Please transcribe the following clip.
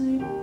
sleep.